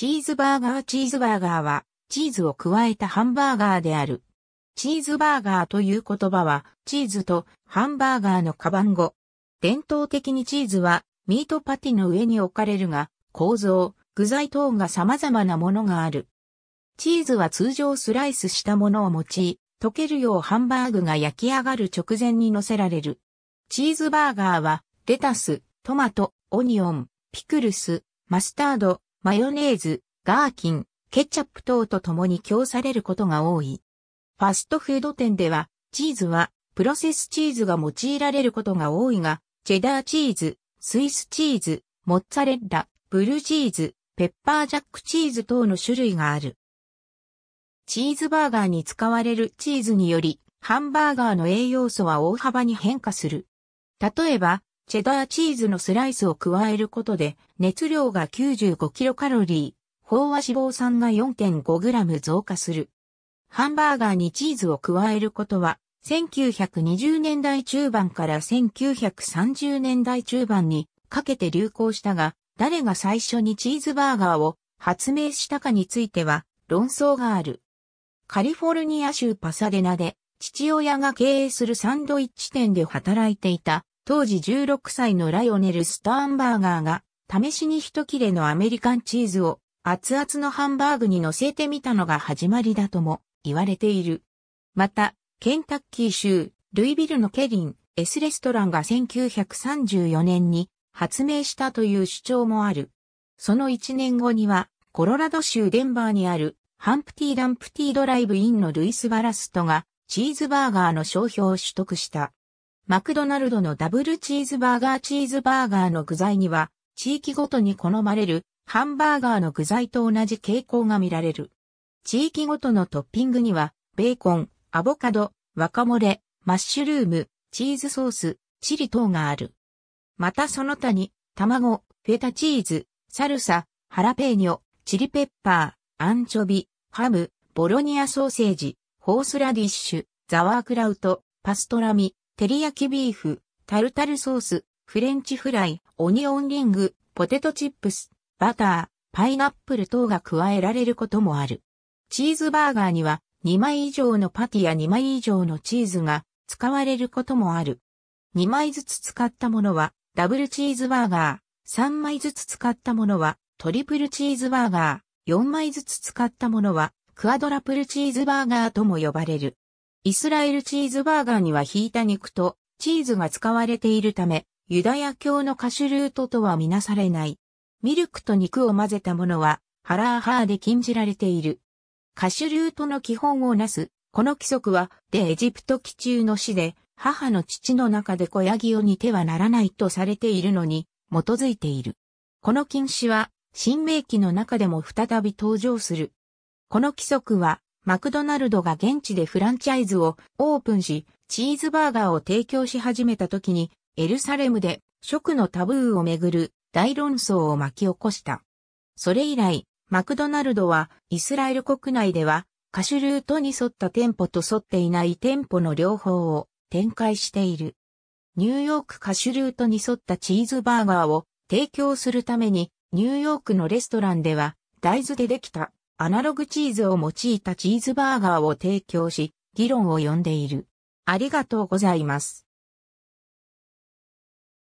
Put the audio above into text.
チーズバーガーチーズバーガーは、チーズを加えたハンバーガーである。チーズバーガーという言葉は、チーズとハンバーガーのカバン語。伝統的にチーズは、ミートパティの上に置かれるが、構造、具材等が様々なものがある。チーズは通常スライスしたものを用い、溶けるようハンバーグが焼き上がる直前に乗せられる。チーズバーガーは、レタス、トマト、オニオン、ピクルス、マスタード、マヨネーズ、ガーキン、ケチャップ等と共に供されることが多い。ファストフード店では、チーズは、プロセスチーズが用いられることが多いが、チェダーチーズ、スイスチーズ、モッツァレッラ、ブルーチーズ、ペッパージャックチーズ等の種類がある。チーズバーガーに使われるチーズにより、ハンバーガーの栄養素は大幅に変化する。例えば、チェダーチーズのスライスを加えることで、熱量が95キロカロリー、飽和脂肪酸が4.5グラム増加する。ハンバーガーにチーズを加えることは、1920年代中盤から1930年代中盤にかけて流行したが、誰が最初にチーズバーガーを発明したかについては論争がある。カリフォルニア州パサデナで父親が経営するサンドイッチ店で働いていた当時16歳のライオネル・スターンバーガーが、試しに一切れのアメリカンチーズを熱々のハンバーグに乗せてみたのが始まりだとも言われている。また、ケンタッキー州、ルイビルのケリン、S レストランが1934年に発明したという主張もある。その1年後には、コロラド州デンバーにあるハンプティ・ダンプティドライブインのルイス・バラストがチーズバーガーの商標を取得した。マクドナルドのダブルチーズバーガーチーズバーガーの具材には、地域ごとに好まれるハンバーガーの具材と同じ傾向が見られる。地域ごとのトッピングには、ベーコン、アボカド、ワカモレ、マッシュルーム、チーズソース、チリ等がある。またその他に、卵、フェタチーズ、サルサ、ハラペーニョ、チリペッパー、アンチョビ、ハム、ボロニアソーセージ、ホースラディッシュ、ザワークラウト、パストラミ、照り焼きビーフ、タルタルソース、フレンチフライ、オニオンリング、ポテトチップス、バター、パイナップル等が加えられることもある。チーズバーガーには2枚以上のパティや2枚以上のチーズが使われることもある。2枚ずつ使ったものはダブルチーズバーガー、3枚ずつ使ったものはトリプルチーズバーガー、4枚ずつ使ったものはクアドラプルチーズバーガーとも呼ばれる。イスラエルチーズバーガーにはひいた肉とチーズが使われているため、ユダヤ教のカシュルートとはみなされない。ミルクと肉を混ぜたものは、ハラーハーで禁じられている。カシュルートの基本をなす、この規則は、でエジプト期中の死で、母の父の中で小ヤギを煮てはならないとされているのに、基づいている。この禁止は、新明記の中でも再び登場する。この規則は、マクドナルドが現地でフランチャイズをオープンし、チーズバーガーを提供し始めた時に、エルサレムで食のタブーをめぐる大論争を巻き起こした。それ以来、マクドナルドはイスラエル国内ではカシュルートに沿った店舗と沿っていない店舗の両方を展開している。ニューヨークカシュルートに沿ったチーズバーガーを提供するためにニューヨークのレストランでは大豆でできたアナログチーズを用いたチーズバーガーを提供し、議論を呼んでいる。ありがとうございます。